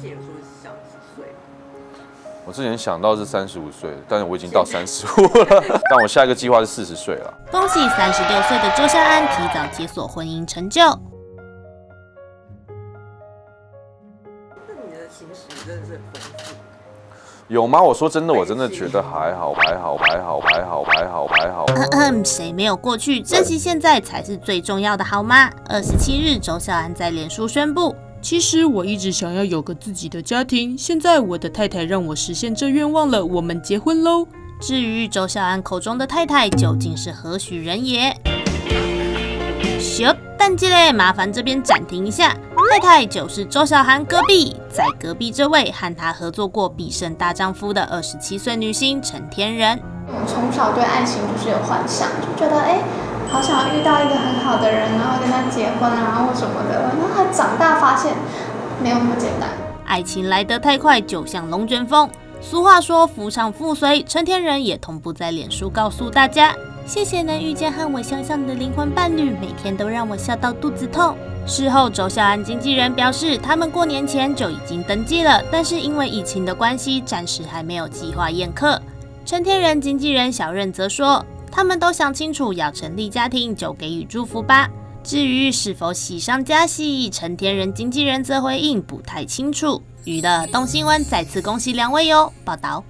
之前有说想几岁？我之前想到是三十五岁，但是我已经到三十五了。但我下一个计划是四十岁了。恭喜三十六岁的周孝安提早解锁婚姻成就。那你的情史真的是很丰富。有吗？我说真的，我真的觉得还好，还好，还好，还好，还好，还好。嗯嗯，谁没有过去？珍惜现在才是最重要的，好吗？二十七日，周孝安在脸书宣布。其实我一直想要有个自己的家庭，现在我的太太让我实现这愿望了，我们结婚喽。至于周小安口中的太太究竟是何许人也？行，但记嘞，麻烦这边暂停一下，太太就是周小涵隔壁，在隔壁这位和他合作过《必胜大丈夫》的二十七岁女星陈天仁。我从小对爱情就是有幻想，就觉得哎。好想要遇到一个很好的人，然后跟他结婚啊，或什么的。然后他长大发现没有那么简单。爱情来得太快，就像龙卷风。俗话说夫唱妇随，陈天仁也同步在脸书告诉大家：谢谢能遇见和我相像的灵魂伴侣，每天都让我笑到肚子痛。事后，周孝安经纪人表示，他们过年前就已经登记了，但是因为疫情的关系，暂时还没有计划宴客。陈天仁经纪人小任则说。他们都想清楚要成立家庭，就给予祝福吧。至于是否喜上加喜，成天人经纪人则回应不太清楚。娱乐动新闻再次恭喜两位哟！报道。